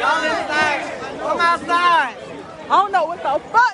Y'all. Come outside. I don't know what the fuck.